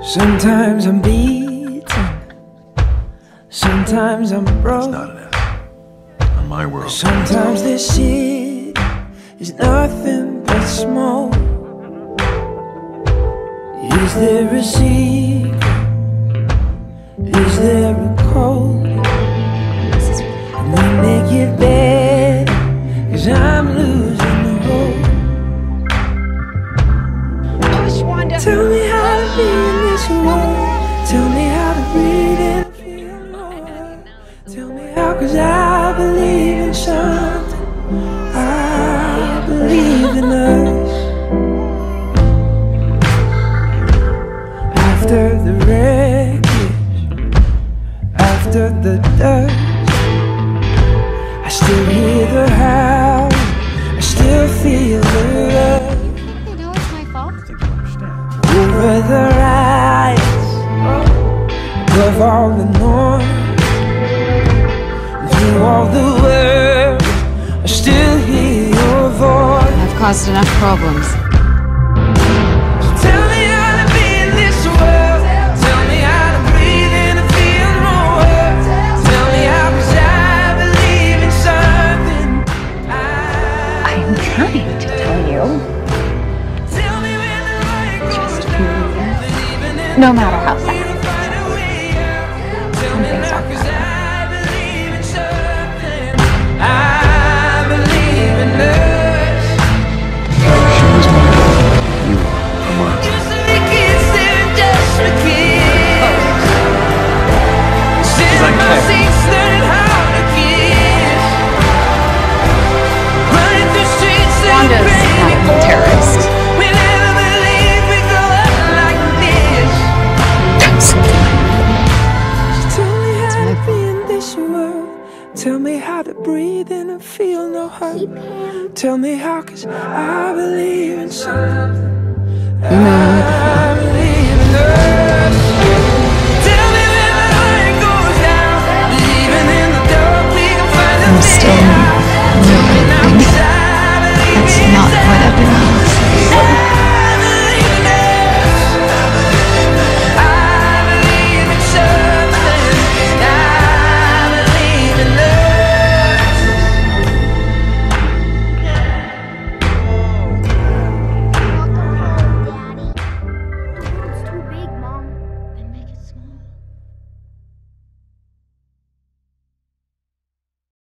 Sometimes I'm beaten. Sometimes I'm broke. It's Not an S. On my world. Sometimes this shit is nothing but smoke. Is there a secret? Is there a code? And we make it bad, cause I'm losing the hope. Tell me after the dust, I still hear the howl, I still feel the love You know it's my fault. over the rise, above all the noise, through all the words, I still hear your voice. I've caused enough problems. No matter how sad. And feel no hurt. Tell me how, cause I believe in something.